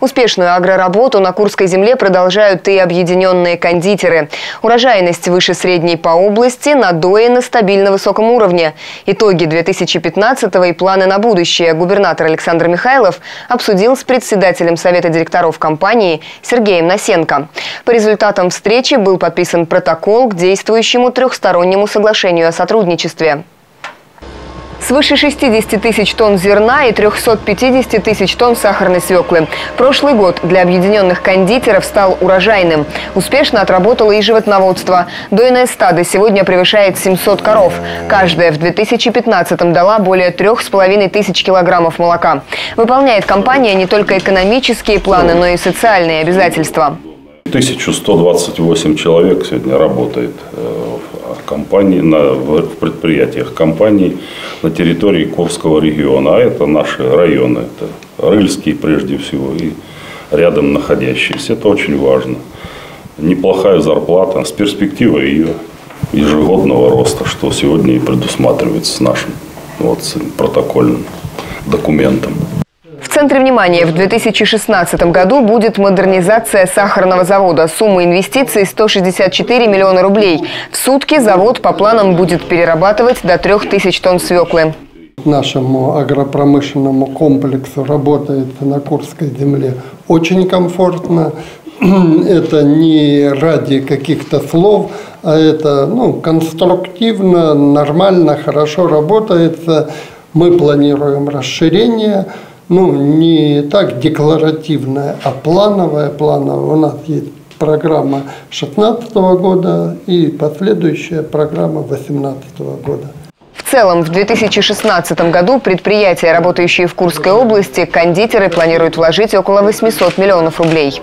Успешную агроработу на Курской земле продолжают и объединенные кондитеры. Урожайность выше средней по области, надои на стабильно высоком уровне. Итоги 2015 и планы на будущее губернатор Александр Михайлов обсудил с председателем Совета директоров компании Сергеем Насенко. По результатам встречи был подписан протокол к действующему трехстороннему соглашению о сотрудничестве. Свыше 60 тысяч тонн зерна и 350 тысяч тонн сахарной свеклы. Прошлый год для объединенных кондитеров стал урожайным. Успешно отработало и животноводство. Дойное стадо сегодня превышает 700 коров. Каждая в 2015-м дала более 3,5 тысяч килограммов молока. Выполняет компания не только экономические планы, но и социальные обязательства. 1128 человек сегодня работает компании, на, в предприятиях компаний на территории Курского региона. А это наши районы. Это Рыльский прежде всего и рядом находящиеся. Это очень важно. Неплохая зарплата с перспективой ее ежегодного роста, что сегодня и предусматривается с нашим вот, протокольным документом центре внимания в 2016 году будет модернизация сахарного завода. Сумма инвестиций 164 миллиона рублей. В сутки завод по планам будет перерабатывать до 3000 тонн свеклы. Нашему агропромышленному комплексу работает на Курской земле очень комфортно. Это не ради каких-то слов, а это ну, конструктивно, нормально, хорошо работает. Мы планируем расширение ну, не так декларативная, а плановая, плановая. У нас есть программа 2016 года и последующая программа 2018 года. В целом, в 2016 году предприятия, работающие в Курской области, кондитеры планируют вложить около 800 миллионов рублей.